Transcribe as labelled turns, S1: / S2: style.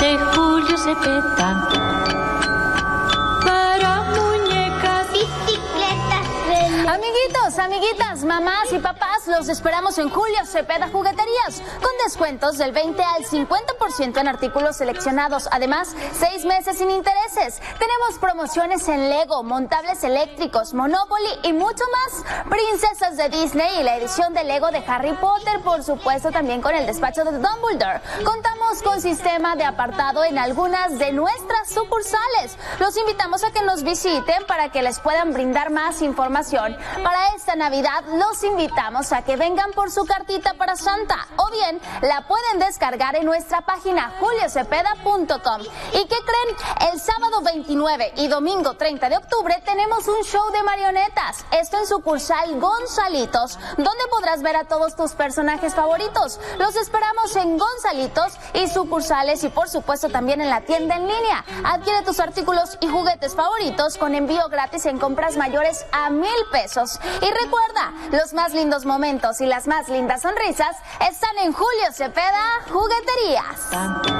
S1: de Julio Cepeda.
S2: Amiguitos, amiguitas, mamás y papás, los esperamos en Julio Cepeda Jugueterías, con descuentos del 20 al 50% en artículos seleccionados. Además, seis meses sin intereses. Tenemos promociones en Lego, montables eléctricos, Monopoly y mucho más. Princesas de Disney y la edición de Lego de Harry Potter, por supuesto, también con el despacho de Dumbledore. Contamos con sistema de apartado en algunas de nuestras sucursales. Los invitamos a que nos visiten para que les puedan brindar más información. Para esta Navidad los invitamos a que vengan por su cartita para Santa o bien la pueden descargar en nuestra página juliocepeda.com. ¿Y qué creen? El sábado 29 y domingo 30 de octubre tenemos un show de marionetas. Esto en sucursal Gonzalitos, donde podrás ver a todos tus personajes favoritos. Los esperamos en Gonzalitos y sucursales y por supuesto también en la tienda en línea. Adquiere tus artículos y juguetes favoritos con envío gratis en compras mayores a mil pesos. Y recuerda, los más lindos momentos y las más lindas sonrisas están en Julio Cepeda Jugueterías.